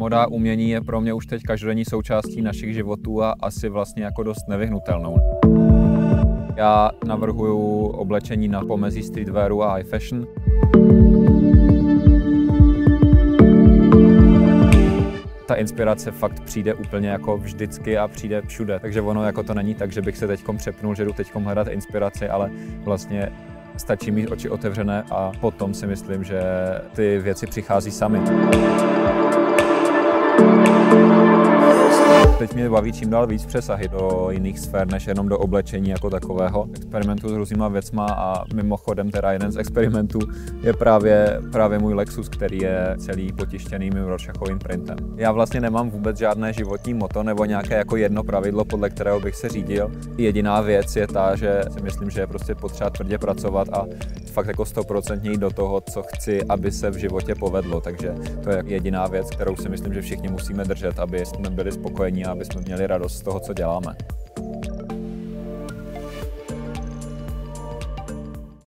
Moda umění je pro mě už teď každodenní součástí našich životů a asi vlastně jako dost nevyhnutelnou. Já navrhuju oblečení na pomezí streetwearu a high fashion. ta inspirace fakt přijde úplně jako vždycky a přijde všude. Takže ono jako to není tak, že bych se teď přepnul, že jdu teď hledat inspiraci, ale vlastně stačí mít oči otevřené a potom si myslím, že ty věci přichází sami. Teď mě baví čím dál víc přesahy do jiných sfér, než jenom do oblečení jako takového. Experimentu s různýma věcma a mimochodem teda jeden z experimentů je právě, právě můj Lexus, který je celý potištěný mým Rorschachovým printem. Já vlastně nemám vůbec žádné životní moto nebo nějaké jako jedno pravidlo, podle kterého bych se řídil. Jediná věc je ta, že si myslím, že je prostě potřeba tvrdě pracovat a fakt jako stoprocentně do toho, co chci, aby se v životě povedlo. Takže to je jediná věc, kterou si myslím, že všichni musíme držet, aby jsme byli spokojení a aby jsme měli radost z toho, co děláme.